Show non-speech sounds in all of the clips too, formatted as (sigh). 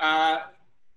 Uh,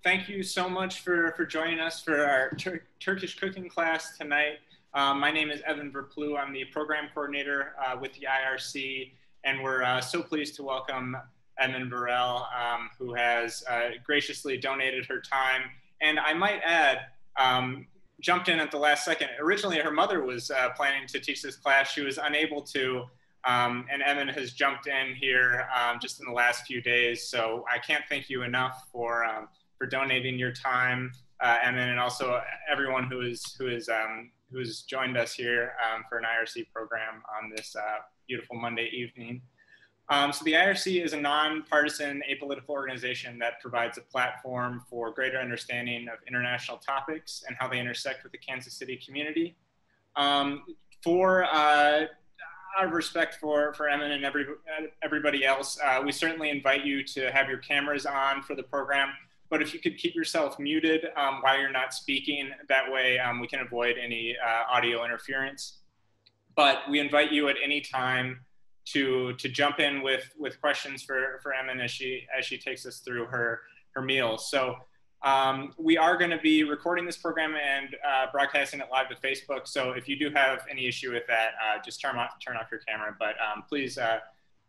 thank you so much for, for joining us for our Tur Turkish cooking class tonight. Um, my name is Evan Verplu. I'm the program coordinator uh, with the IRC, and we're uh, so pleased to welcome Emine Vural, um, who has uh, graciously donated her time. And I might add, um, jumped in at the last second. Originally, her mother was uh, planning to teach this class. She was unable to, um, and Evan has jumped in here um, just in the last few days. So I can't thank you enough for um, for donating your time, uh, Evan, and also everyone who is who is um, who has joined us here um, for an IRC program on this uh, beautiful Monday evening. Um, so the IRC is a nonpartisan, apolitical organization that provides a platform for greater understanding of international topics and how they intersect with the Kansas City community. For uh, out of respect for for Emin and every, everybody else, uh, we certainly invite you to have your cameras on for the program. But if you could keep yourself muted um, while you're not speaking, that way um, we can avoid any uh, audio interference. But we invite you at any time to to jump in with with questions for for Emin as she as she takes us through her her meal. So um, we are going to be recording this program and uh, broadcasting it live to Facebook. So if you do have any issue with that, uh, just turn off turn off your camera. But um, please, uh,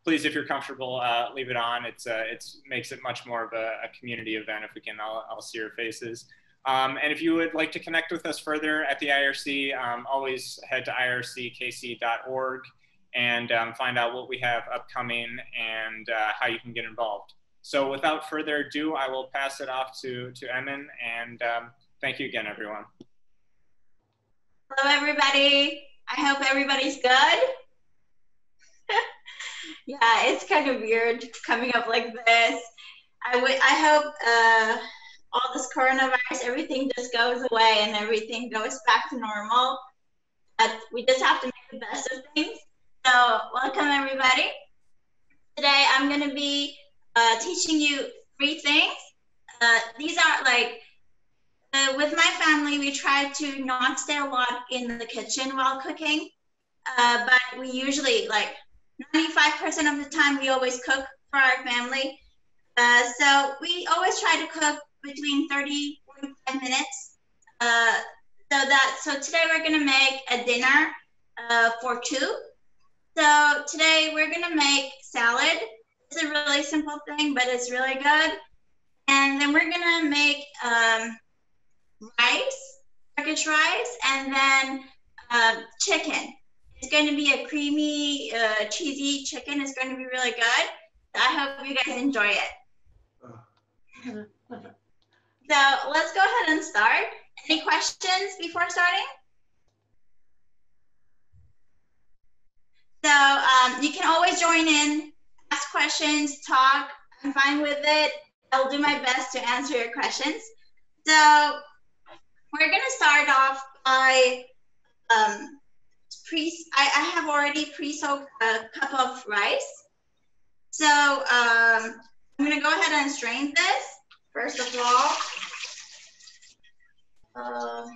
please, if you're comfortable, uh, leave it on. It's uh, it's makes it much more of a, a, community event if we can all, all see your faces. Um, and if you would like to connect with us further at the IRC, um, always head to irckc.org and um, find out what we have upcoming and uh, how you can get involved. So without further ado, I will pass it off to, to Emin and um, thank you again, everyone. Hello, everybody. I hope everybody's good. (laughs) yeah, it's kind of weird coming up like this. I. I hope uh, all this coronavirus, everything just goes away and everything goes back to normal. But we just have to make the best of things. So, welcome everybody. Today I'm going to be uh, teaching you three things. Uh, these are like, uh, with my family, we try to not stay a lot in the kitchen while cooking, uh, but we usually, like 95% of the time, we always cook for our family. Uh, so we always try to cook between 30, 45 minutes. So that, so today we're gonna make a dinner for two. So today we're gonna make salad. It's a really simple thing, but it's really good. And then we're gonna make um, rice, Turkish rice, and then uh, chicken. It's going to be a creamy, uh, cheesy chicken. It's going to be really good. I hope you guys enjoy it. so let's go ahead and start. Any questions before starting? So um, you can always join in, ask questions, talk. I'm fine with it. I'll do my best to answer your questions. So we're going to start off by um, pre. I, I have already pre-soaked a cup of rice. So um, I'm going to go ahead and strain this first of all. Uh,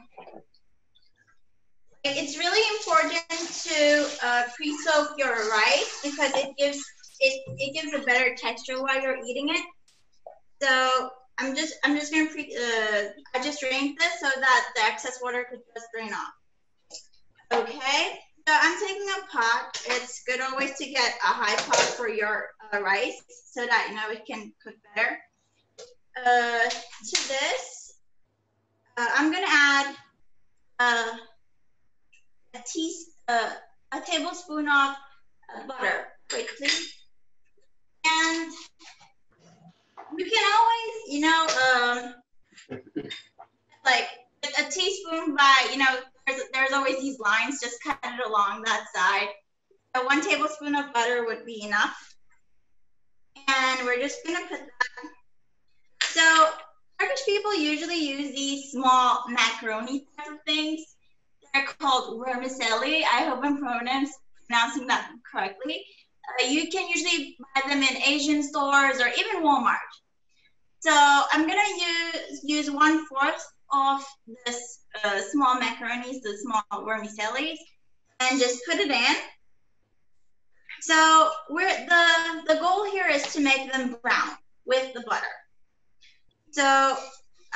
it's really important to uh, pre-soak your rice because it gives it, it gives a better texture while you're eating it. So I'm just I'm just gonna pre uh, I just drained this so that the excess water could just drain off. Okay, so I'm taking a pot. It's good always to get a high pot for your uh, rice so that you know it can cook better. Uh, to this, uh, I'm gonna add uh, a tea, uh, a tablespoon of uh, butter. Wait, please. And you can always, you know, um, like a teaspoon by, you know, there's, there's always these lines, just cut it along that side. So one tablespoon of butter would be enough. And we're just gonna put that. So Turkish people usually use these small macaroni type of things they're called vermicelli. I hope I'm pronouncing that correctly. Uh, you can usually buy them in Asian stores or even Walmart. So I'm gonna use use one fourth of this uh, small macaronis, the small vermicelli, and just put it in. So we're the the goal here is to make them brown with the butter. So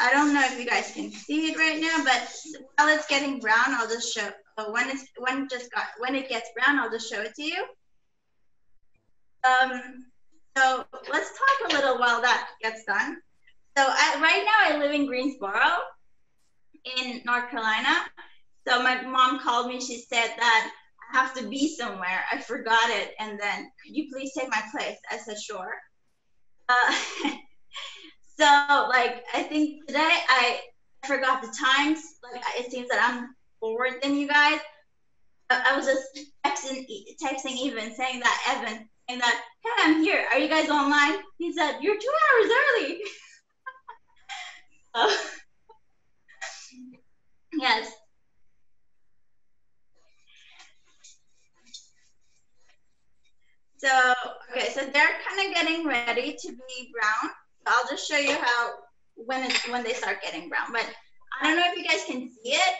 I don't know if you guys can see it right now, but while it's getting brown, I'll just show. Uh, when it's when it just got when it gets brown, I'll just show it to you. Um, so let's talk a little while that gets done. So I, right now I live in Greensboro, in North Carolina. So my mom called me. She said that I have to be somewhere. I forgot it, and then could you please take my place? I said sure. Uh, (laughs) so like I think today I forgot the times. Like it seems that I'm forward than you guys. I, I was just texting texting even saying that Evan saying that hey I'm here. Are you guys online? He said you're two hours early. (laughs) (laughs) yes. So, okay, so they're kind of getting ready to be brown. So I'll just show you how, when it's, when they start getting brown. But I don't know if you guys can see it.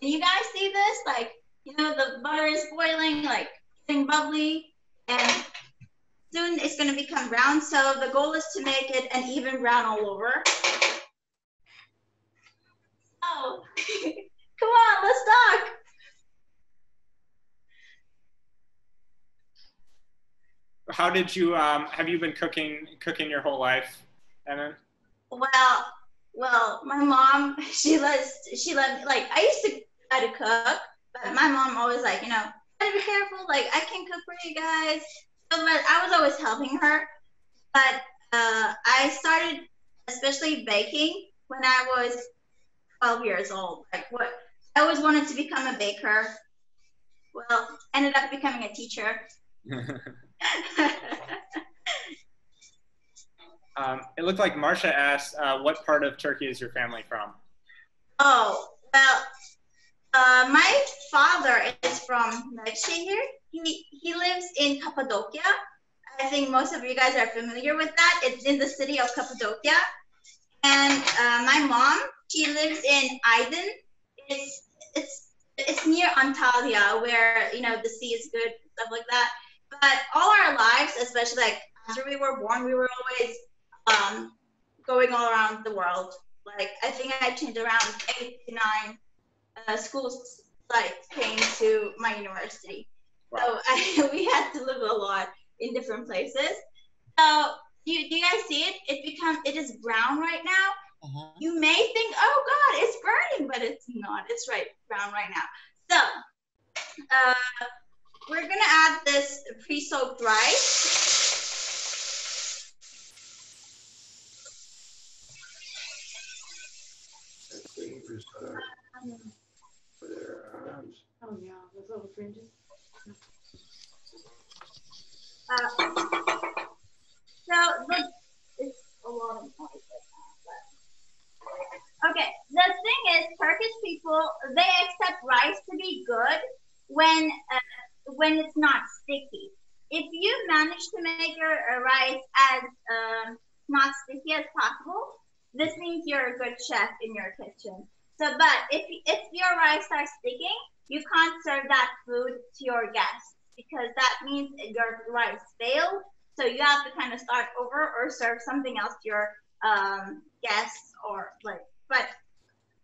Can you guys see this? Like, you know, the butter is boiling, like getting bubbly, and soon it's going to become brown. So the goal is to make it an even brown all over. Oh, (laughs) come on, let's talk. how did you um, have you been cooking cooking your whole life, Evan? Well, well, my mom (laughs) she loves, she me like I used to try to cook, but my mom always like you know gotta be careful. Like I can cook for you guys, but I was always helping her. But uh, I started especially baking when I was 12 years old. Like what I always wanted to become a baker. Well, ended up becoming a teacher. (laughs) um, it looked like Marcia asked, uh, "What part of Turkey is your family from?" Oh well, uh, my father is from Nevşehir. He he lives in Cappadocia. I think most of you guys are familiar with that. It's in the city of Cappadocia. And uh, my mom, she lives in Aydın. It's it's it's near Antalya, where you know the sea is good, stuff like that. But all our lives, especially like after we were born, we were always um, going all around the world. Like I think I changed around eight to nine uh, school came to my university. Wow. So I, (laughs) we had to live a lot in different places. So do you, do you guys see it? It become it is brown right now. Uh-huh. You may think, oh God, it's burning, but it's not. It's right brown right now. So uh, we're gonna add this pre-soaked rice. Oh yeah, those little fringes. Uh, so the, it's a lot of noise Okay, the thing is, Turkish people they accept rice to be good when uh, when it's not sticky. If you manage to make your uh, rice as um, not sticky as possible, this means you're a good chef in your kitchen. So, but if, if your rice starts sticking, you can't serve that food to your guests because that means your rice failed. So you have to kind of start over or serve something else to your um, guests or like, but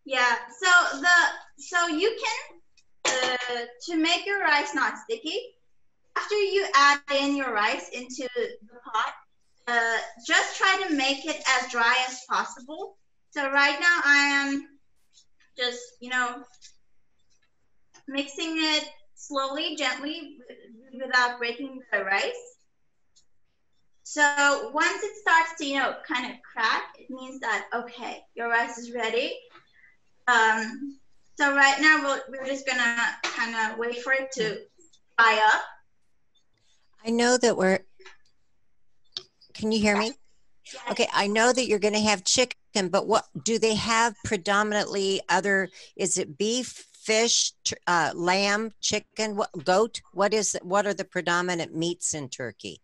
yeah. So the so you can uh, to make your rice not sticky, after you add in your rice into the pot, uh, just try to make it as dry as possible. So right now I am just, you know, mixing it slowly, gently, without breaking the rice. So once it starts to, you know, kind of crack, it means that, okay, your rice is ready. Um, so right now we're, we're just gonna kind of wait for it to fry up. I know that we're, can you hear me? Yes. Okay, I know that you're going to have chicken, but what do they have predominantly other, is it beef, fish, uh, lamb, chicken, what, goat? What is, what are the predominant meats in Turkey?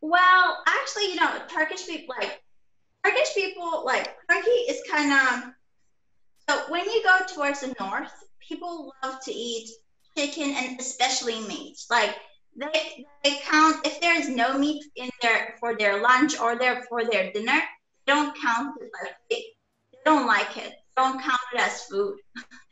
Well, actually, you know, Turkish people, like, Turkish people, like, Turkey is kind of, so when you go towards the north, people love to eat chicken and especially meat. Like they they count if there is no meat in there for their lunch or there for their dinner, they don't count it like they, they don't like it. Don't count it as food. (laughs)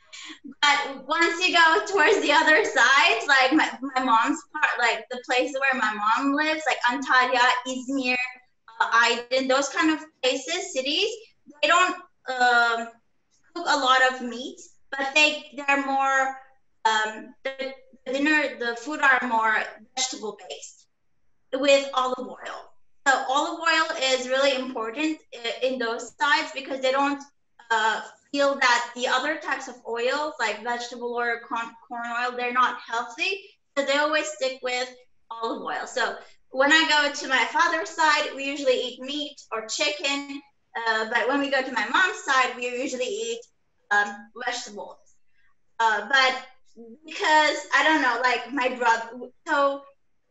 but once you go towards the other side, like my, my mom's part, like the place where my mom lives, like Antalya, Izmir, uh, Aydın, those kind of places, cities, they don't um, cook a lot of meat, but they they're more um, the, the dinner, the food are more vegetable based with olive oil. So olive oil is really important in those sides because they don't uh, feel that the other types of oils like vegetable oil, corn, corn oil, they're not healthy. So they always stick with olive oil. So when I go to my father's side, we usually eat meat or chicken. Uh, but when we go to my mom's side, we usually eat um, vegetables. Uh, but because I don't know, like my brother, so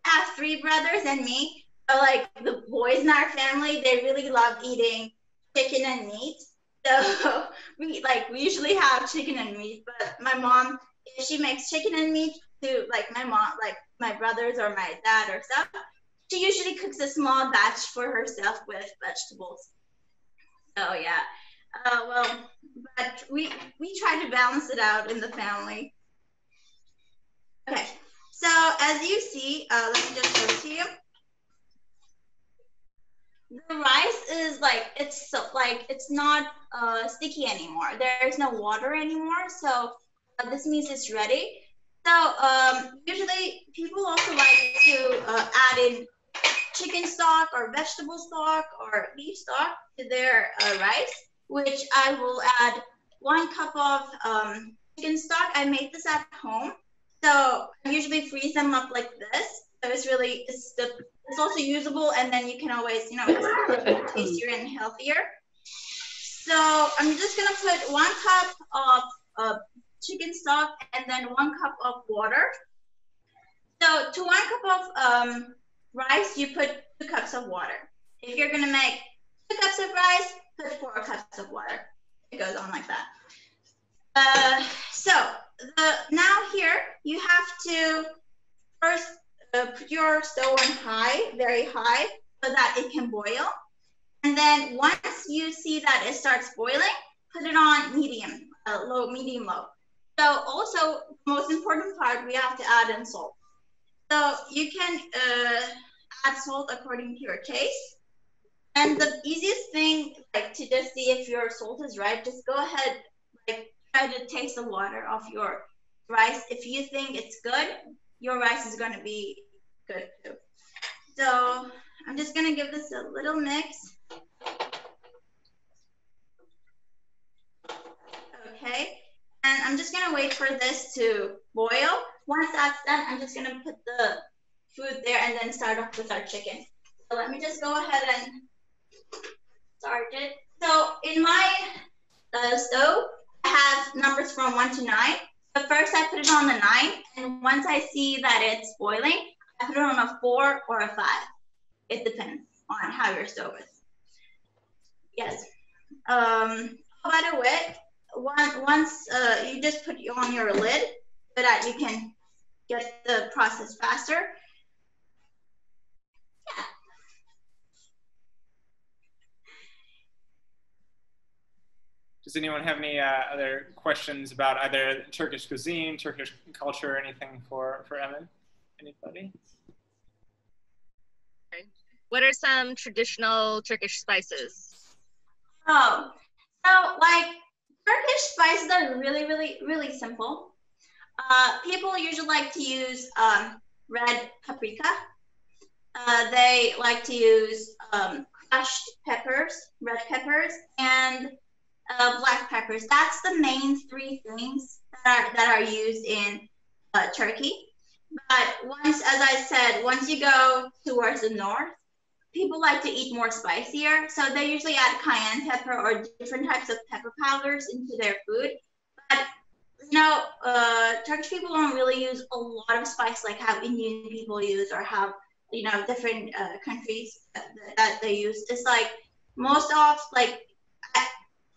I have three brothers and me. So like the boys in our family, they really love eating chicken and meat. So (laughs) we like we usually have chicken and meat. But my mom, if she makes chicken and meat to like my mom, like my brothers or my dad or stuff, she usually cooks a small batch for herself with vegetables. So yeah. Uh, well, but we we try to balance it out in the family. Okay, so as you see, uh, let me just show it to you. The rice is like it's so like it's not uh, sticky anymore. There's no water anymore, so uh, this means it's ready. So um, usually people also like to uh, add in chicken stock or vegetable stock or beef stock to their uh, rice, which I will add one cup of um, chicken stock. I made this at home. So I usually freeze them up like this. So it's really, it's, the, it's also usable and then you can always, you know, it's (laughs) tastier and healthier. So I'm just gonna put one cup of uh, chicken stock and then one cup of water. So to one cup of um, rice, you put two cups of water. If you're gonna make two cups of rice, put four cups of water. It goes on like that. Uh, so the now here you have to first put your stove on high, very high, so that it can boil. And then once you see that it starts boiling, put it on medium, uh, low, medium low. So also most important part, we have to add in salt. So you can uh, add salt according to your taste. And the easiest thing, like to just see if your salt is right, just go ahead, like try to taste the water of your rice. If you think it's good, your rice is gonna be good too. So I'm just gonna give this a little mix. Okay, and I'm just gonna wait for this to boil. Once that's done, I'm just gonna put the food there and then start off with our chicken. So let me just go ahead and start it. So in my uh, stove, I have numbers from one to nine. But first I put it on the nine, and once I see that it's boiling, I put it on a four or a five. It depends on how your stove is. Yes. Um, by the way, once uh, you just put on your lid so that you can get the process faster. Does anyone have any uh, other questions about either Turkish cuisine, Turkish culture, or anything for, for Evan? Anybody? What are some traditional Turkish spices? Oh, so like Turkish spices are really, really, really simple. Uh, people usually like to use um, red paprika. Uh, they like to use um, crushed peppers, red peppers, and uh, black peppers. That's the main three things that are, that are used in uh, Turkey. But once, as I said, once you go towards the north, people like to eat more spicier. So they usually add cayenne pepper or different types of pepper powders into their food. But you know, uh, Turkish people don't really use a lot of spice like how Indian people use or how you know different uh, countries that, that they use. It's like most of like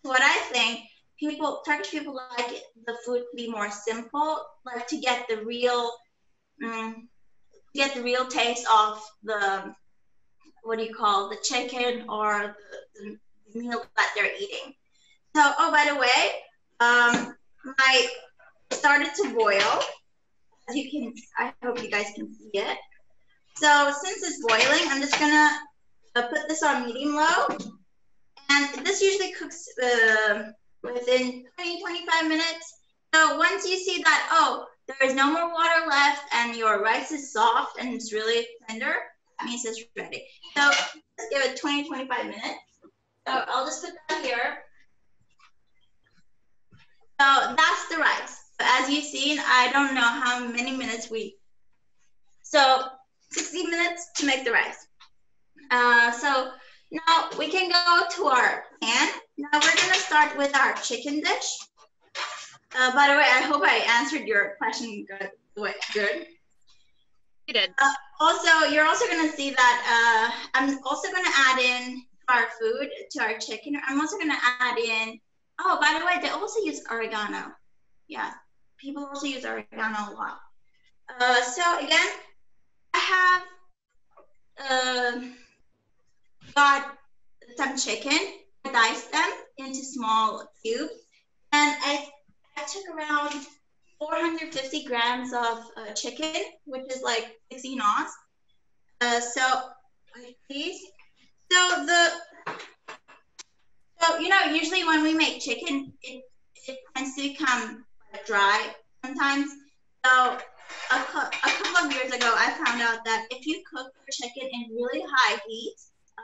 what I think people Turkish people like the food to be more simple, like to get the real um, get the real taste of the what do you call the chicken or the, meal that they're eating. So, oh, by the way, um, my started to boil. As you can, I hope you guys can see it. So since it's boiling, I'm just gonna uh, put this on medium low. And this usually cooks uh, within 20, 25 minutes. So once you see that, oh, there is no more water left and your rice is soft and it's really tender, that means it's ready. So let's give it 20, 25 minutes. So I'll just put that here. So that's the rice. As you've seen, I don't know how many minutes we, so 60 minutes to make the rice. Uh, so now we can go to our pan. Now we're gonna start with our chicken dish. Uh, by the way, I hope I answered your question good. Good. You did. Uh, also, you're also gonna see that uh, I'm also gonna add in our food to our chicken. I'm also gonna add in. Oh, by the way, they also use oregano. Yeah, people also use oregano a lot. Uh, so again, I have uh, got some chicken. I diced them into small cubes, and I I took around 450 grams of uh, chicken, which is like 16 ounce. Uh, so, please. So the, so you know, usually when we make chicken, it, it tends to become dry sometimes. So a, a couple of years ago, I found out that if you cook your chicken in really high heat,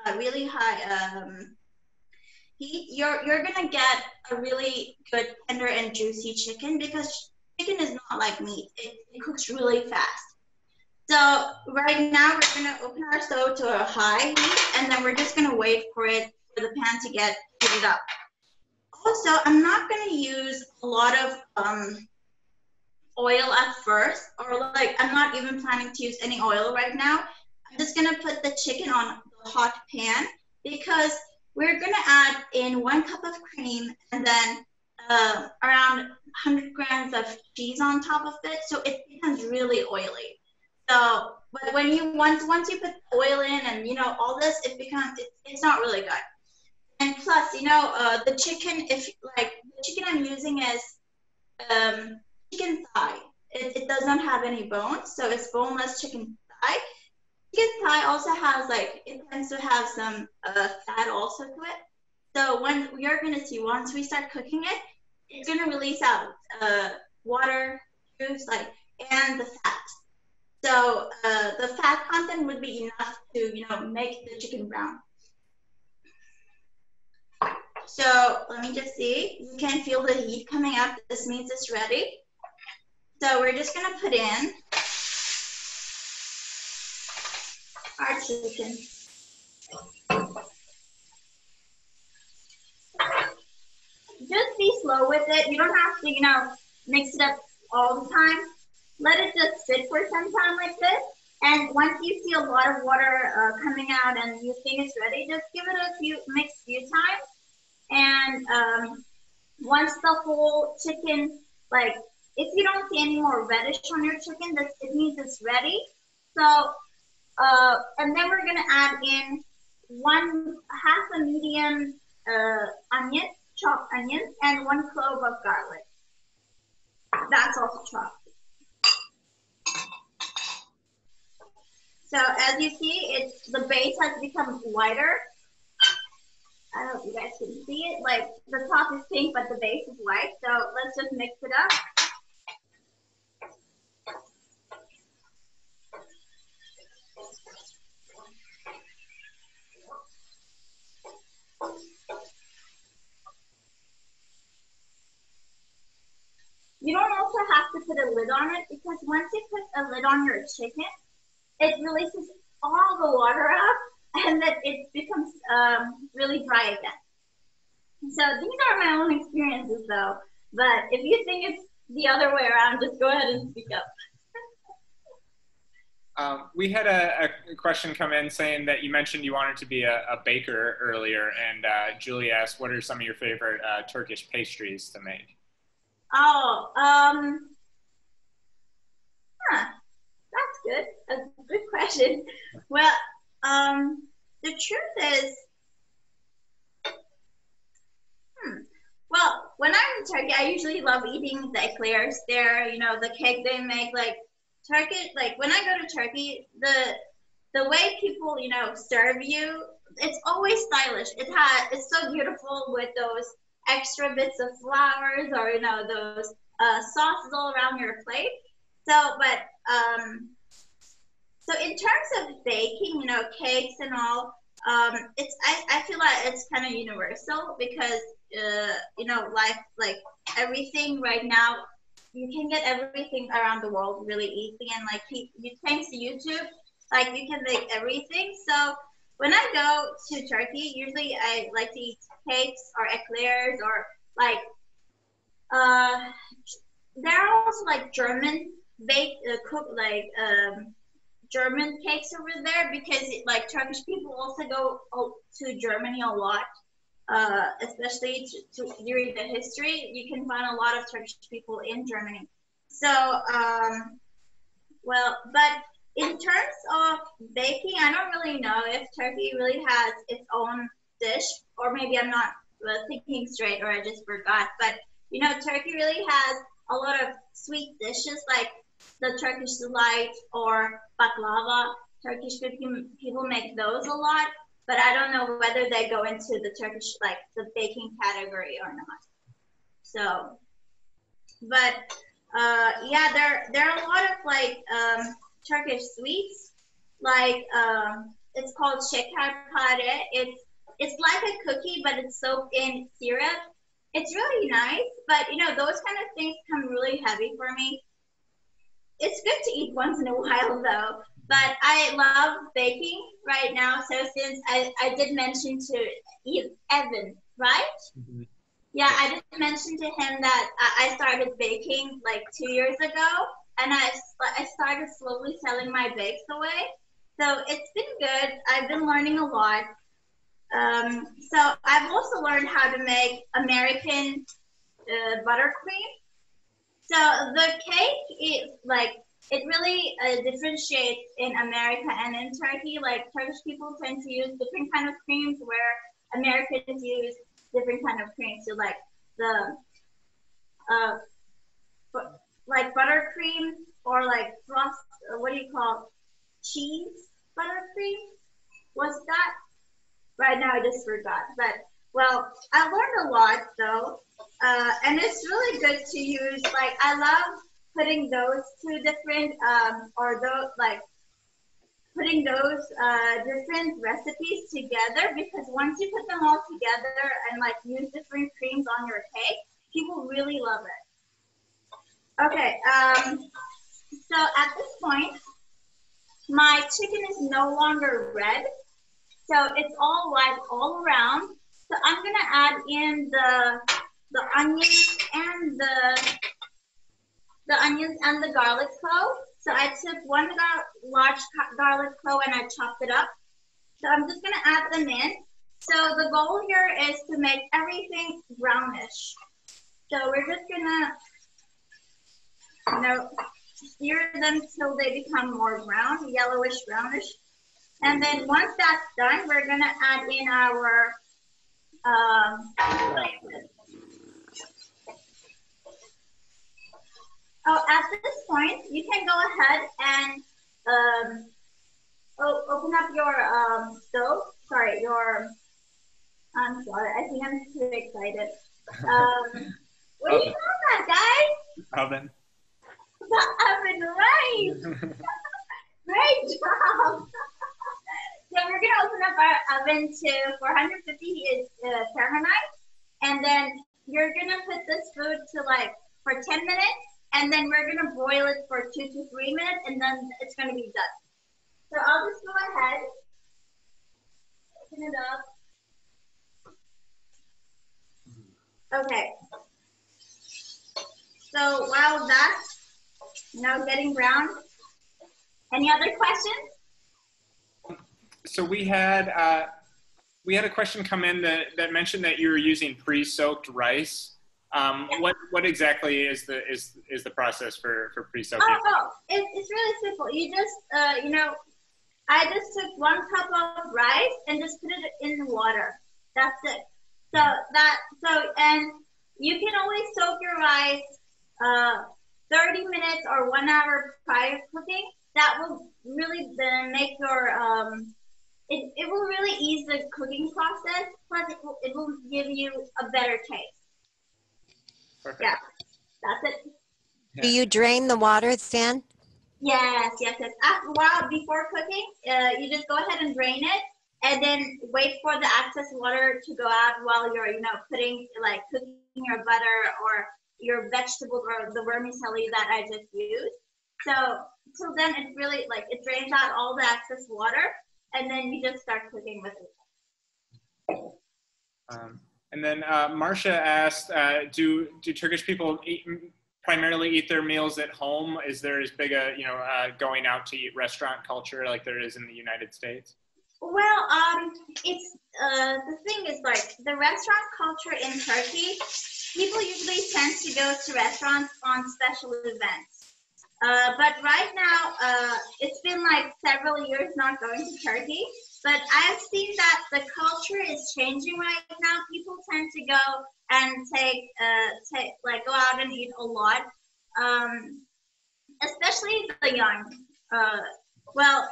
uh, really high um, you're you're gonna get a really good tender and juicy chicken because chicken is not like meat; it, it cooks really fast. So right now we're gonna open our stove to a high heat, and then we're just gonna wait for it for the pan to get heated up. Also, I'm not gonna use a lot of um, oil at first, or like I'm not even planning to use any oil right now. I'm just gonna put the chicken on the hot pan because we're gonna add in one cup of cream and then uh, around 100 grams of cheese on top of it, so it becomes really oily. So, but when you once once you put oil in and you know all this, it becomes it, it's not really good. And plus, you know, uh, the chicken, if like the chicken I'm using is um, chicken thigh. It, it does not have any bones, so it's boneless chicken thigh. Chicken thigh also has like it tends to have some uh, fat also to it. So when we are gonna see once we start cooking it, it's gonna release out uh, water, juice, like and the fat. So uh, the fat content would be enough to you know make the chicken brown. So let me just see. You can feel the heat coming up. This means it's ready. So we're just gonna put in our chicken. Just be slow with it. You don't have to, you know, mix it up all the time. Let it just sit for some time like this. And once you see a lot of water uh, coming out and you think it's ready, just give it a few, mix a few times. And um, once the whole chicken like if you don't see any more reddish on your chicken, this it means it's ready. So, uh, and then we're gonna add in one half a medium uh, onion, chopped onion, and one clove of garlic. That's also chopped. So as you see, it's the base has become whiter. I don't know if you guys can see it. Like the top is pink, but the base is white. So let's just mix it up. You don't also have to put a lid on it because once you put a lid on your chicken, it releases all the water out and then it becomes um, really dry again. So these are my own experiences though. But if you think it's the other way around, just go ahead and speak up. (laughs) Um, we had a, a, question come in saying that you mentioned you wanted to be a, a baker earlier, and uh, Julie asked, "What are some of your favorite uh, Turkish pastries to make?" Oh, um, huh, that's good. That's a good question. Well, um, the truth is, Well, when I'm in Turkey, I usually love eating the eclairs there. You know, the cake they make. Like Turkey, like when I go to Turkey, the the way people you know serve you, it's always stylish. It has it's so beautiful with those extra bits of flowers or you know those uh, sauces all around your plate. So, but um, so in terms of baking, you know, cakes and all, um, it's I, I feel like it's kind of universal because uh, you know, life like everything right now, you can get everything around the world really easy and like you, thanks to YouTube, like you can make everything. So when I go to Turkey, usually I like to eat cakes or eclairs or like uh, there are also like German baked uh, cook like um, German cakes over there because like Turkish people also go to Germany a lot, uh, especially to, to, during the history. You can find a lot of Turkish people in Germany. So, um, well, but in terms of baking, I don't really know if Turkey really has its own dish, or maybe I'm not thinking straight, or I just forgot. But you know, Turkey really has a lot of sweet dishes like the Turkish delight or baklava. Turkish people make those a lot, but I don't know whether they go into the Turkish like the baking category or not. So, but uh, yeah, there there are a lot of like um, Turkish sweets, like um, it's called şekerpare. It's it's like a cookie, but it's soaked in syrup. It's really nice, but you know those kind of things come really heavy for me it's good to eat once in a (laughs) while though. But I love baking right now. So since I, I did mention to Evan, right? Mm-hmm. Yeah, I just mentioned to him that I started baking like two years ago, and I I started slowly selling my bakes away. So it's been good. I've been learning a lot. Um, so I've also learned how to make American uh, buttercream. So the cake is like it really uh, differentiates in America and in Turkey. Like Turkish people tend to use different kind of creams, where Americans use different kind of creams. So like the uh, like buttercream or like frost. Uh, what do you call cheese buttercream? What's that? Right now I just forgot. But well, I learned a lot though. Uh, and it's really good to use. Like I love putting those two different um, or those like putting those uh, different recipes together because once you put them all together and like use different creams on your cake, people really love it. Okay, um, so at this point, my chicken is no longer red, so it's all white all around. So I'm gonna add in the the onions and the the onions and the garlic clove. So I took one gar large garlic clove and I chopped it up. So I'm just gonna add them in. So the goal here is to make everything brownish. So we're just gonna, you know, sear them till they become more brown, yellowish brownish. And then once that's done, we're gonna add in our um, Oh, at this point, you can go ahead and um, oh, open up your um, stove. Sorry, your. I'm sorry. I think I'm too excited. (laughs) Um, what do you call that, guys? Oven. The oven, right? (laughs) Great job. (laughs) so we're gonna open up our oven to 450 is uh, Fahrenheit, and then you're gonna put this food to like for 10 minutes and then we're gonna boil it for two to three minutes, and then it's gonna be done. So I'll just go ahead, open it up. Okay. So while that's now getting brown, any other questions? So we had uh, we had a question come in that, that mentioned that you were using pre-soaked rice. Um, what what exactly is the is is the process for for pre-soaking? Oh, oh it, it's really simple. You just uh, you know, I just took one cup of rice and just put it in the water. That's it. So that so and you can always soak your rice uh, 30 minutes or one hour prior cooking. That will really then make your um, it, it will really ease the cooking process. Plus, it will, it will give you a better taste. Perfect. Yeah, that's it. Do you drain the water then? Yes, yes, yes. After, while before cooking, uh, you just go ahead and drain it, and then wait for the excess water to go out while you're, you know, putting like cooking your butter or your vegetables or the vermicelli that I just used. So till then, it really like it drains out all the excess water, and then you just start cooking with it. Um, and then uh, Marcia asked, uh, do do Turkish people eat, primarily eat their meals at home? Is there as big a you know uh, going out to eat restaurant culture like there is in the United States? Well, um, it's uh, the thing is like the restaurant culture in Turkey. People usually tend to go to restaurants on special events. Uh, but right now, uh, it's been like several years not going to Turkey. But I've seen that the culture is changing right now. People tend to go and take, uh, take like go out and eat a lot, um, especially the young. Uh, well,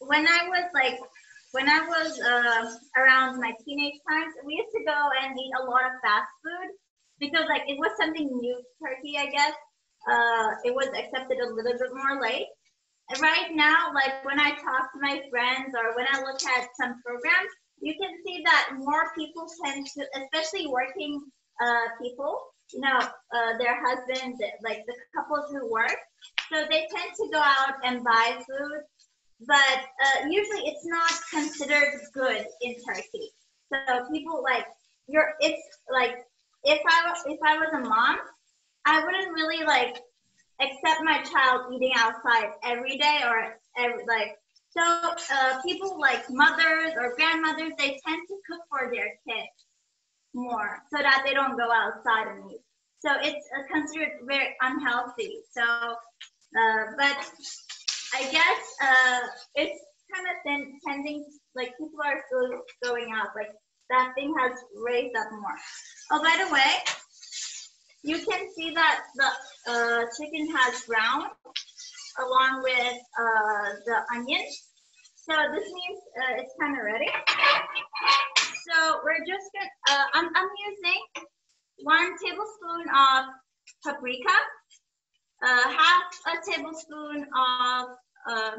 when I was like, when I was uh, around my teenage times, we used to go and eat a lot of fast food because like it was something new to Turkey, I guess. Uh, it was accepted a little bit more late. And right now, like when I talk to my friends or when I look at some programs, you can see that more people tend to, especially working uh, people, you know, uh, their husbands, like the couples who work, so they tend to go out and buy food, but uh, usually it's not considered good in Turkey. So people like you're, it's like if I was if I was a mom, I wouldn't really like accept my child eating outside every day or every like so uh, people like mothers or grandmothers they tend to cook for their kids more so that they don't go outside and eat. So it's uh, considered very unhealthy. So, uh, but I guess uh, it's kind of then tending like people are still going out like that thing has raised up more. Oh, by the way, you can see that the uh, chicken has brown along with uh, the onion. So this means uh, it's kind of ready. So we're just gonna, uh, I'm, I'm using one tablespoon of paprika, uh, half a tablespoon of, uh,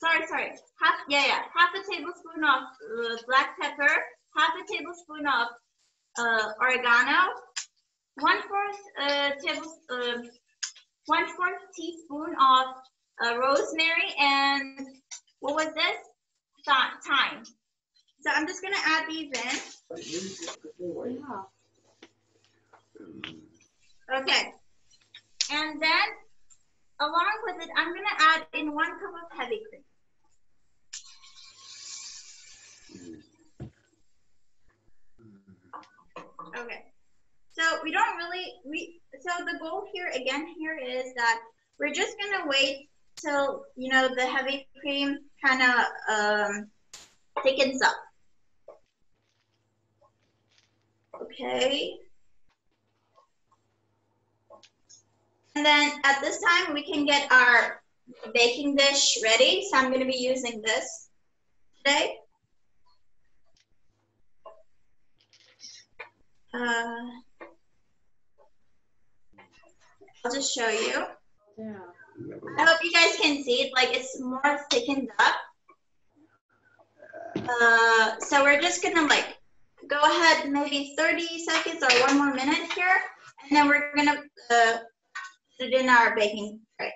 sorry, sorry, half, yeah, yeah, half a tablespoon of uh, black pepper, half a tablespoon of uh, oregano, one fourth uh, table, uh, one fourth teaspoon of uh, rosemary, and what was this? Thyme. So I'm just gonna add these in. Okay. And then along with it, I'm gonna add in one cup of heavy cream. Okay. So we don't really we so the goal here again here is that we're just gonna wait till you know the heavy cream kind of um, thickens up. Okay. And then at this time we can get our baking dish ready. So I'm going to be using this today. Uh, I'll just show you. Yeah. I hope you guys can see it, like it's more thickened up. Uh, so we're just gonna like go ahead maybe 30 seconds or one more minute here, and then we're gonna uh, it in our baking tray.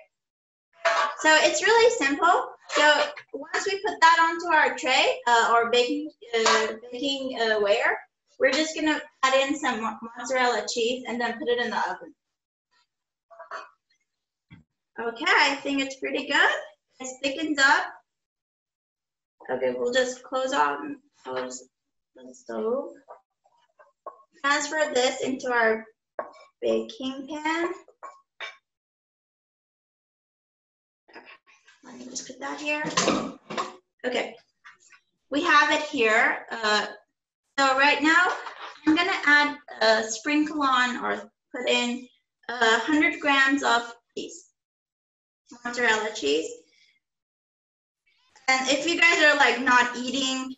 So it's really simple. So once we put that onto our tray uh, or baking uh, baking uh, ware, we're just gonna add in some mozzarella cheese and then put it in the oven. Okay, I think it's pretty good. It's thickened up. Okay, we'll just close close the stove. Transfer this into our baking pan. Let me just put that here. Okay, we have it here. Uh, so right now, I'm gonna add a sprinkle on or put in uh, 100 grams of cheese, mozzarella cheese. And if you guys are like not eating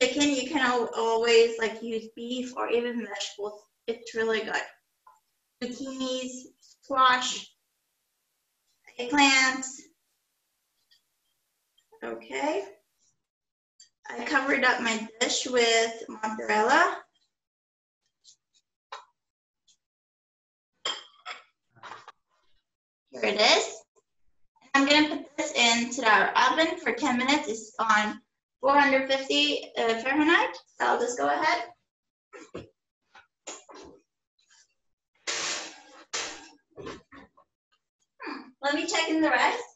chicken, you can always like use beef or even vegetables. It's really good. Zucchinis, squash, eggplants. Okay. I covered up my dish with mozzarella. Here it is. I'm gonna put this into our oven for 10 minutes. It's on 450 uh, Fahrenheit. So I'll just go ahead. Hmm, Let me check in the rice.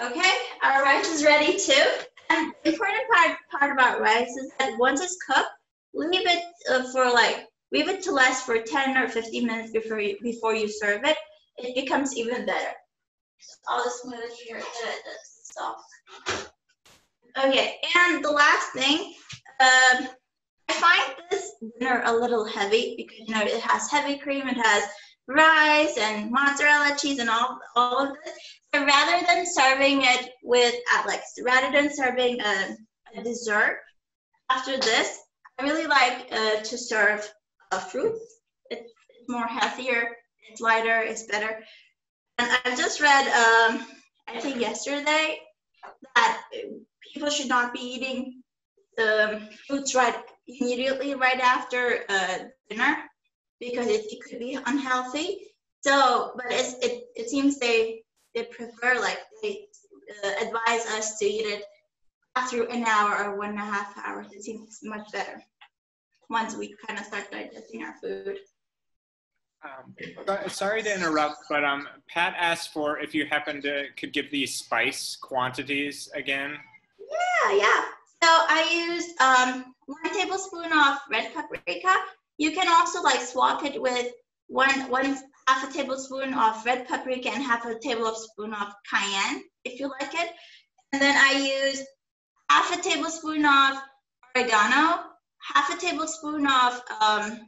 Okay, our rice is ready too. And the important part, part about rice is that once it's cooked, leave it uh, for like, leave it to last for 10 or 15 minutes before you, before you serve it. It becomes even better. I'll just move it here to the soft. Okay, and the last thing, um, I find this dinner a little heavy because you know it has heavy cream, it has rice and mozzarella cheese and all all of this. So rather than serving it with uh, like rather than serving a, a dessert after this, I really like uh, to serve uh, fruits. It's, more healthier, it's lighter, it's better. And I just read, um, I think yesterday, that people should not be eating um, fruits right immediately right after uh, dinner because it, it could be unhealthy. So, but it it seems they they prefer like they uh, advise us to eat it after an hour or one and a half hours. It seems much better once we kind of start digesting our food. Um, sorry to interrupt, but um, Pat asked for if you happen to could give these spice quantities again. Yeah, yeah. So I used um, one tablespoon of red paprika. You can also like swap it with one one half a tablespoon of red paprika and half a tablespoon of cayenne if you like it. And then I used half a tablespoon of oregano, half a tablespoon of um,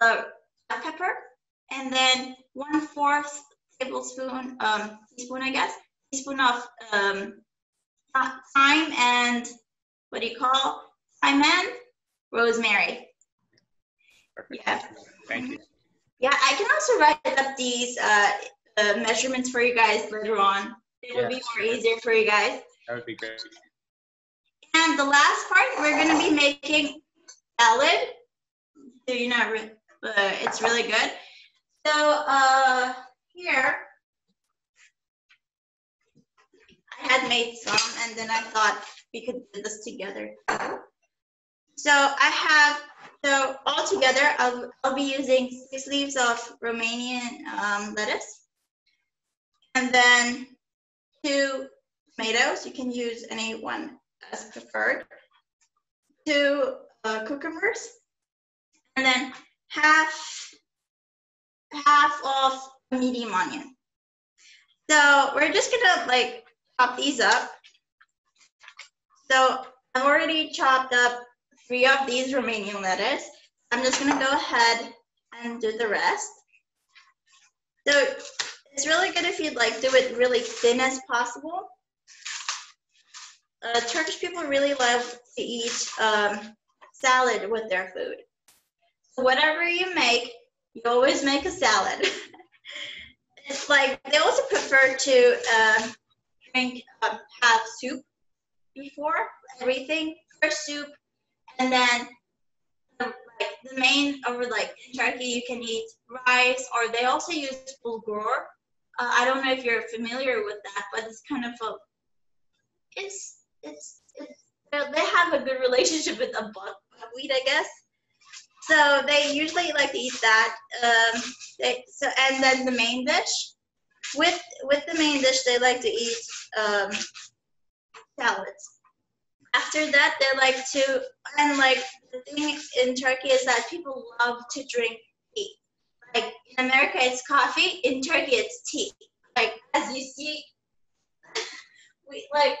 uh, black pepper, and then one fourth tablespoon, um, teaspoon I guess, teaspoon of um, thyme and what do you call thyme and rosemary. Perfect. Yeah. Thank you. Yeah, I can also write up these uh, uh, measurements for you guys later on. It will be more easier for you guys. That would be great. And the last part, we're gonna be making salad. So you know, re- uh, it's really good. So uh, here, I had made some, and then I thought we could do this together. So I have so all together, I'll, I'll be using six leaves of Romanian um, lettuce, and then two tomatoes. You can use any one as preferred. Two uh, cucumbers, and then half half of a medium onion. So we're just gonna like chop these up. So I've already chopped up three of these Romanian letters. I'm just gonna go ahead and do the rest. So it's really good if you'd like do it really thin as possible. Uh, Turkish people really love to eat um, salad with their food. So whatever you make, you always make a salad. (laughs) it's like they also prefer to um, drink, um, have soup before everything, fresh soup, and then the, the main over like in Turkey you can eat rice or they also use bulgur. Uh, I don't know if you're familiar with that, but it's kind of a it's it's, it's they have a good relationship with buck- buckwheat, I guess. So they usually like to eat that. Um, they, so and then the main dish with with the main dish they like to eat um, salads. After that, they like to, and like the thing in Turkey is that people love to drink tea. Like in America, it's coffee. In Turkey, it's tea. Like as you see, (laughs) we like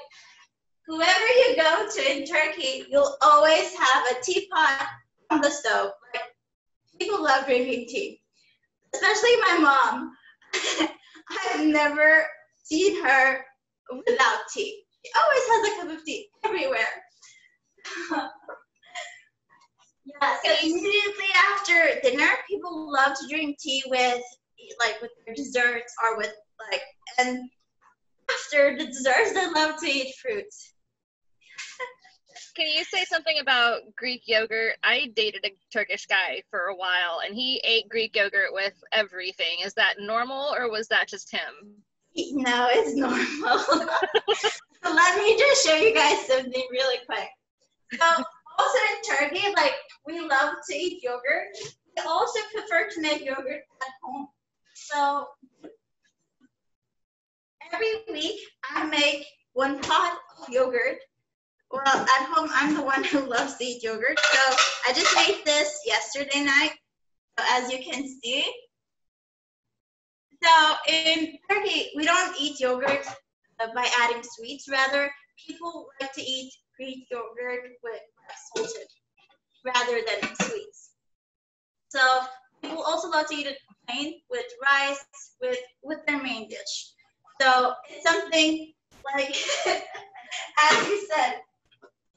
whoever you go to in Turkey, you'll always have a teapot on the stove. Like, people love drinking tea, especially my mom. (laughs) I've never seen her without tea. She always has a cup of tea everywhere. (laughs) yeah, so immediately after dinner, people love to drink tea with like with their desserts or with like and after the desserts they love to eat fruits. Can you say something about Greek yogurt? I dated a Turkish guy for a while and he ate Greek yogurt with everything. Is that normal or was that just him? No, it's normal. (laughs) let me just show you guys something really quick. So also in Turkey, like we love to eat yogurt. We also prefer to make yogurt at home. So every week I make one pot of yogurt. Well, at home I'm the one who loves to eat yogurt. So I just made this yesterday night. So as you can see. So in Turkey, we don't eat yogurt by adding sweets. Rather, people like to eat Greek yogurt with salted rather than sweets. So people also love to eat it plain with rice with with their main dish. So it's something like (laughs) as you said,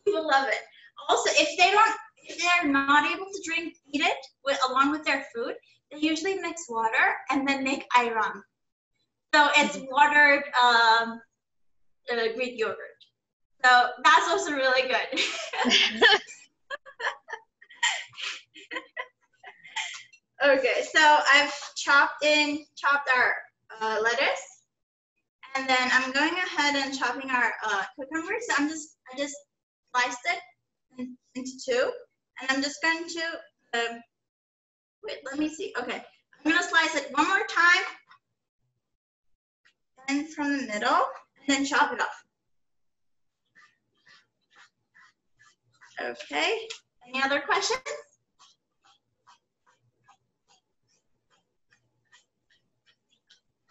people love it. Also, if they don't if they're not able to drink eat it with along with their food, they usually mix water and then make ayran. So it's watered um, uh, Greek yogurt. So that's also really good. (laughs) okay, so I've chopped in, chopped our uh, lettuce, and then I'm going ahead and chopping our uh, cucumbers. So I'm just, I just sliced it in, into two, and I'm just going to, um, wait, let me see. Okay, I'm gonna slice it one more time, and from the middle, then chop it off. Okay, any other questions?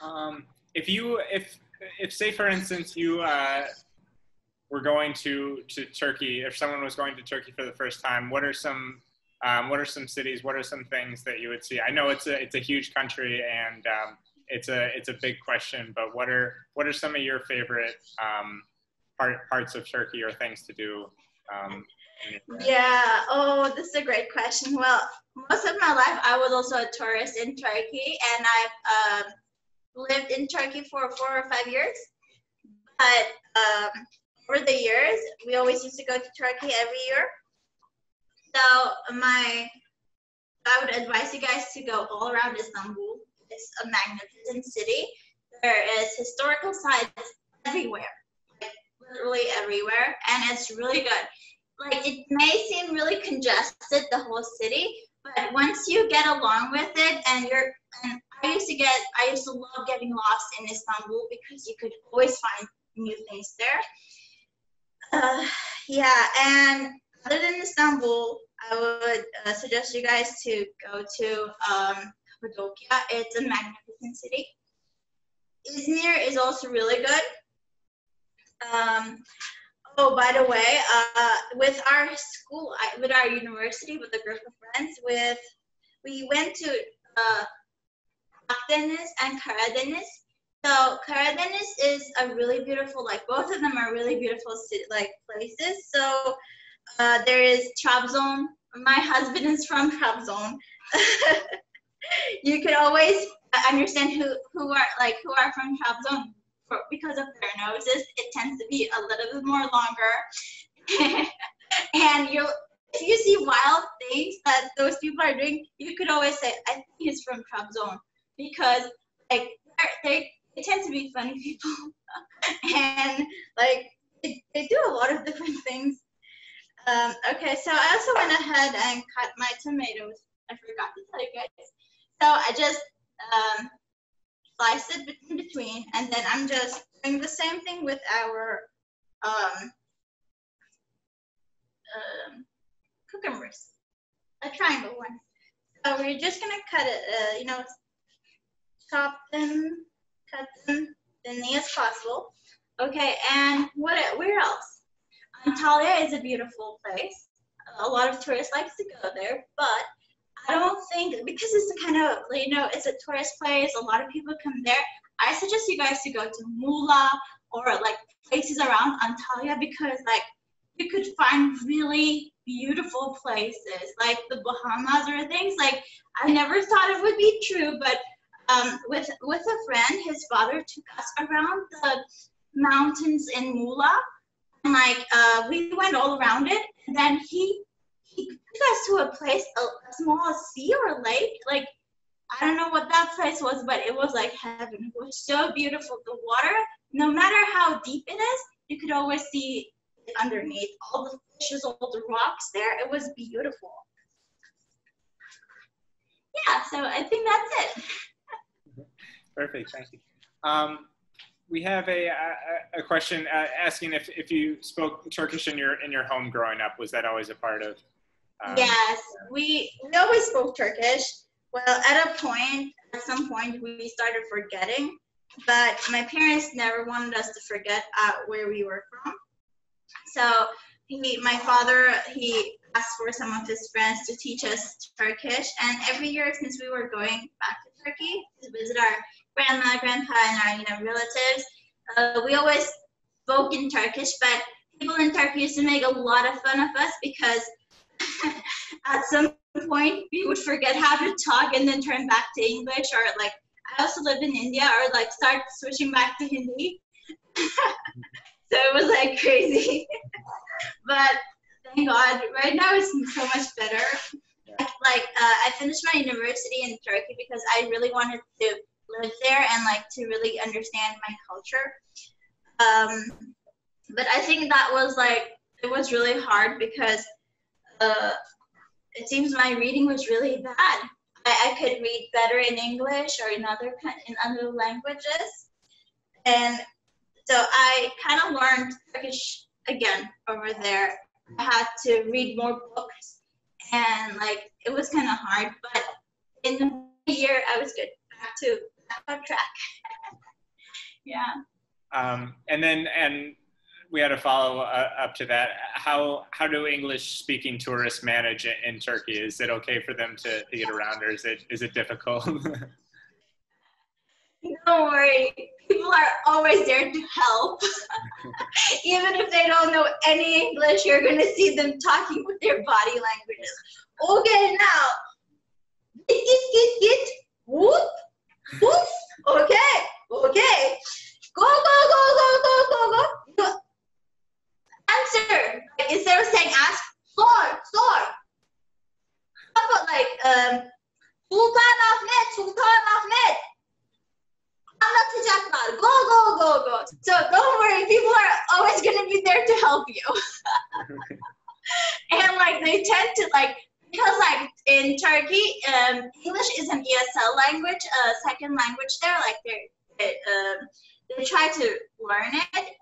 Um, if you, if, if say for instance you uh, were going to to Turkey, if someone was going to Turkey for the first time, what are some um, what are some cities? What are some things that you would see? I know it's a it's a huge country and um, it's a it's a big question, but what are what are some of your favorite um, part, parts of Turkey or things to do? Um, Yeah, oh, this is a great question. Well, most of my life I was also a tourist in Turkey and I've um, lived in Turkey for four or five years. But um, over the years, we always used to go to Turkey every year. So my, I would advise you guys to go all around Istanbul. It's a magnificent city. There is historical sites everywhere, like literally everywhere, and it's really good. Like it may seem really congested, the whole city, but once you get along with it, and you're, and I used to get, I used to love getting lost in Istanbul because you could always find new things there. Uh, yeah, and other than Istanbul, I would uh, suggest you guys to go to um, Cappadocia. It's a magnificent city. Izmir is also really good. Um, oh, by the way, uh, with our school, with our university, with a group of friends, with we went to uh, Akdeniz and Karadeniz. So Karadeniz is a really beautiful, like both of them are really beautiful like places. So uh, there is Trabzon. My (laughs) husband is from Trabzon. (laughs) you could always understand who, who are like who are from Trabzon for, because of their noses. It tends to be a little bit more longer. (laughs) and you if you see wild things that those people are doing, you could always say, I think he's from Trabzon because like they they tend to be funny people (laughs) and like they, they do a lot of different things. Um, okay, so I also went ahead and cut my tomatoes. I forgot to tell you guys. So I just um, sliced it in between, and then I'm just doing the same thing with our um, um, cucumbers, a triangle one. So we're just gonna cut it, uh, you know, chop them, cut them thinly as possible. Okay, and what? Where else? Antalya is a beautiful place. A lot of tourists like to go there, but I don't think because it's a kind of you know it's a tourist place. A lot of people come there. I suggest you guys to go to Muğla or like places around Antalya because like you could find really beautiful places like the Bahamas or things like I never thought it would be true, but um, with with a friend, his father took us around the mountains in Muğla, and like uh, we went all around it. And then he took us to a place, a, a small sea or lake, like I don't know what that place was, but it was like heaven. It was so beautiful. The water, no matter how deep it is, you could always see underneath all the fishes, all the rocks there. It was beautiful. Yeah, so I think that's it. Perfect, thank you. Um, we have a, a, a question uh, asking if, if you spoke Turkish in your in your home growing up. Was that always a part of? Um, yes, we we always spoke Turkish. Well, at a point, at some point, we started forgetting, but my parents never wanted us to forget uh, where we were from. So he, my father, he asked for some of his friends to teach us Turkish, and every year since we were going back to Turkey to visit our grandma, grandpa, and our you know relatives, uh, we always spoke in Turkish. But people in Turkey used to make a lot of fun of us because (laughs) at some point we would forget how to talk and then turn back to English, or like I also live in India, or like start switching back to Hindi. (laughs) so it was like crazy. (laughs) but thank God, right now it's so much better. Like uh, I finished my university in Turkey because I really wanted to live there and like to really understand my culture. Um, but I think that was like it was really hard because uh, it seems my reading was really bad. I, I could read better in English or in other in other languages, and so I kind of learned Turkish again over there. I had to read more books, and like it was kind of hard, but in a year I was good back to back on track. (laughs) yeah. Um, and then and we had a follow uh, up to that. How how do English speaking tourists manage in Turkey? Is it okay for them to, to get around, or is it is it difficult? (laughs) Don't worry, people are always there to help. (laughs) Even if they don't know any English, you're gonna see them talking with their body languages. Okay, now, get get get whoop whoop. Okay, okay, go go go go go go go answer. Like instead of saying ask, sor, sor. How about like um, Sultan Ahmed, Sultan Ahmed. Anlatacaklar. Go, go, go, go. So don't worry, people are always gonna be there to help you. (laughs) and like they tend to like because like in Turkey, um, English is an ESL language, a uh, second language there. Like they, um, they try to learn it,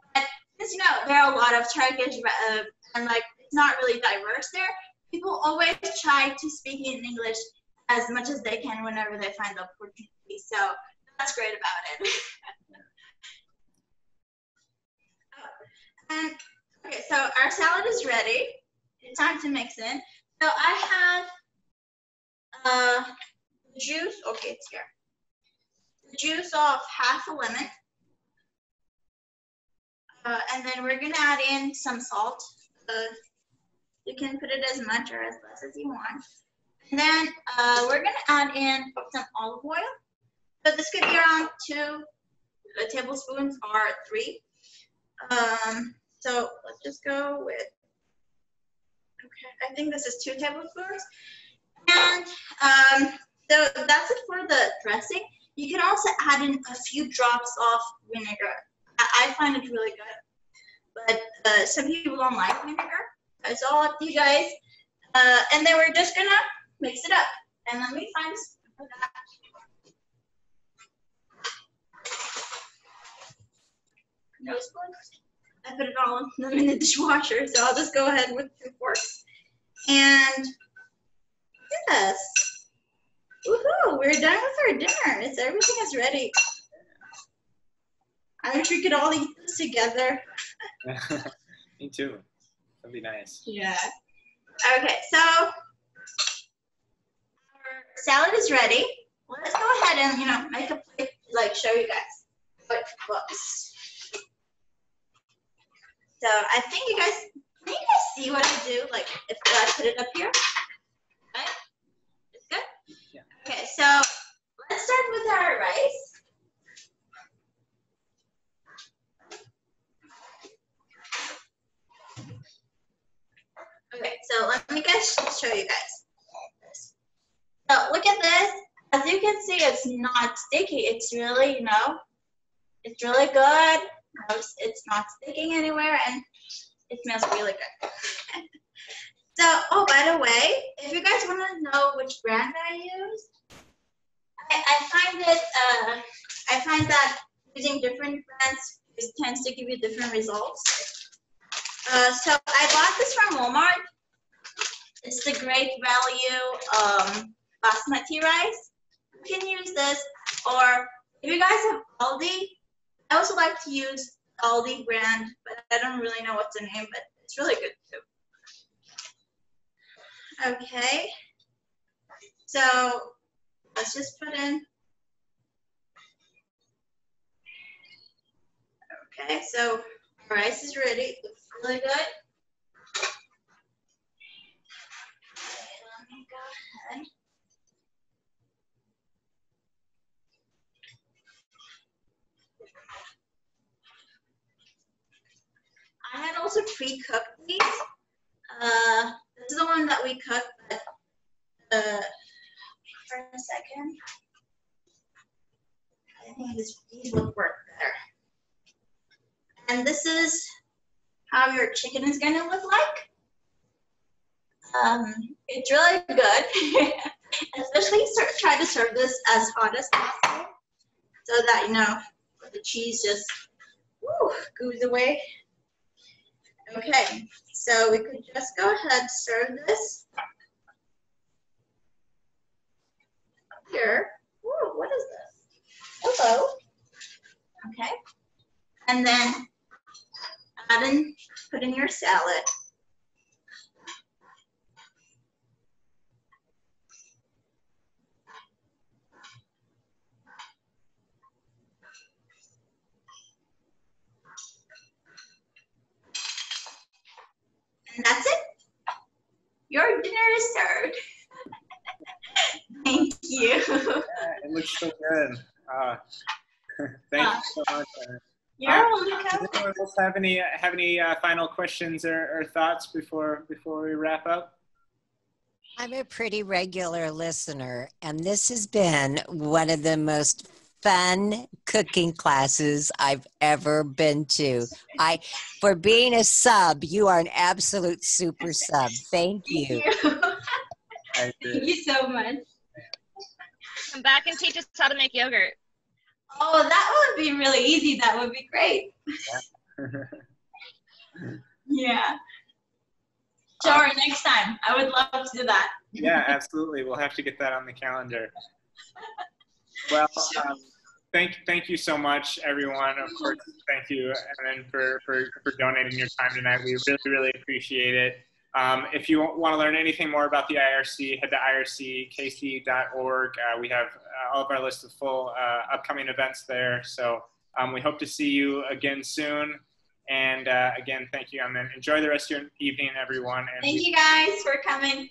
because you know there are a lot of Turkish uh, and like it's not really diverse there. People always try to speak in English as much as they can whenever they find the opportunity. So that's great about it. (laughs) oh, and okay, so our salad is ready. It's time to mix in. So I have uh, juice. Okay, it's here. The juice of half a lemon uh, and then we're gonna add in some salt. Uh, you can put it as much or as less as you want. And then uh, we're gonna add in some olive oil. So this could be around two uh, tablespoons or three. Um, so let's just go with, okay, I think this is two tablespoons. And um, so that's it for the dressing. You can also add in a few drops of vinegar. I find it really good. But uh, some people don't like vinegar. It's all up to you guys. Uh, and then we're just gonna mix it up. And let me find for that. No. I put it all (laughs) in the dishwasher, so I'll just go ahead with two forks. And yes, woohoo! We're done with our dinner. It's everything is ready. I wish we could all eat this together. (laughs) Me too. That'd be nice. Yeah. Okay, so our salad is ready. Let's go ahead and you know make a plate, like show you guys what looks. So I think you guys can you guys see what I do? Like if I put it up here, right? It's good. Yeah. Okay, so let's start with our rice. Okay, so let me guys show you guys. So look at this. As you can see, it's not sticky. It's really, you know, it's really good. It's not sticking anywhere, and it smells really good. (laughs) so, oh, by the way, if you guys want to know which brand I use, I, I find it. Uh, I find that using different brands tends to give you different results. Uh, so I bought this from Walmart. It's the Great Value um, basmati rice. You can use this, or if you guys have Aldi, I also like to use Aldi brand, but I don't really know what's the name, but it's really good too. Okay, so let's just put in. Okay, so rice is ready. Looks really good. I had also pre-cooked these. Uh, this is the one that we cooked, but uh, for a second. I think this, these would work better. And this is how your chicken is gonna look like. Um, it's really good. (laughs) Especially ser- try to serve this as hot as possible so that, you know, the cheese just woo, goes away. Okay, so we could just go ahead serve this. Here. What is this? Hello. Okay. And then put in your salad. And that's it. Your dinner is served. (laughs) Thank you. Yeah, it looks so good. Uh, (laughs) thank you so much. Uh, You're welcome. Does anyone else have any have any uh, final questions or, or thoughts before before we wrap up? I'm a pretty regular listener, and this has been one of the most fun cooking classes I've ever been to. I, for being a sub, you are an absolute super sub. Thank you. I (laughs) Thank you so much. Come back and teach us how to make yogurt. Oh, that would be really easy. That would be great. (laughs) Yeah. Sure, next time. I would love to do that. yeah, absolutely. We'll have to get that on the calendar. (laughs) Well, um, thank thank you so much, everyone. Of course, thank you, Evan, for, for for donating your time tonight. We really really appreciate it. Um, if you want to learn anything more about the IRC, head to irckc.org. Uh, we have uh, all of our list of full uh, upcoming events there. So um, we hope to see you again soon. And uh, again, thank you, and then enjoy the rest of your evening, everyone. And Thank you guys for coming.